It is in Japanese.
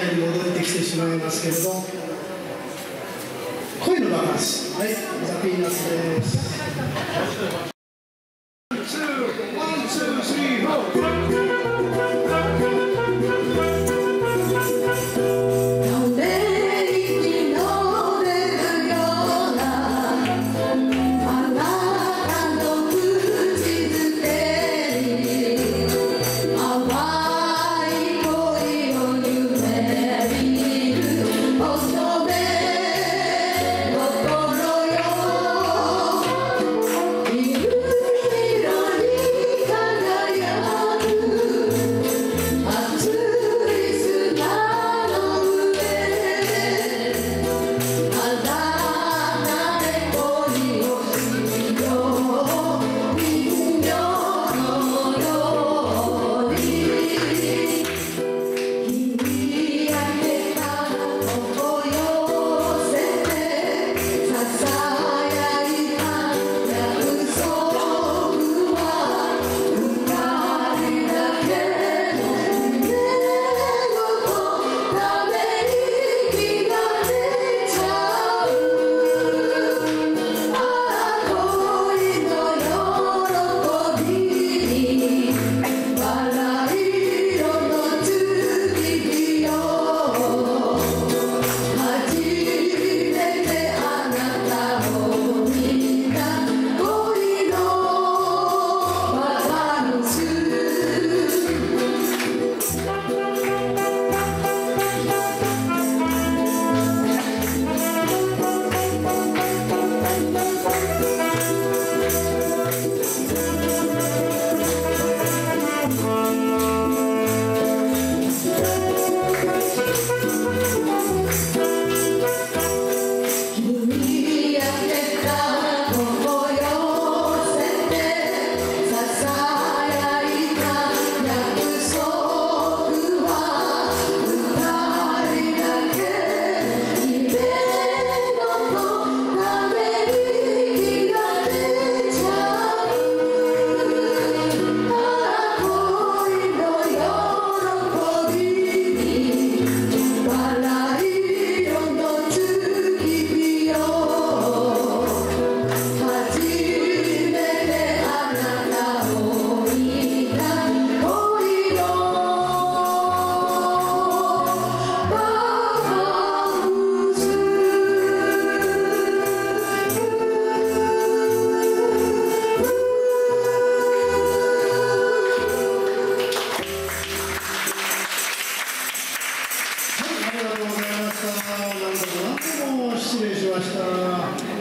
代に戻ってきてしまいますけれど恋のバカンスはいザ・ピーナッツです。ありがとうございました。何度も何度も失礼しました。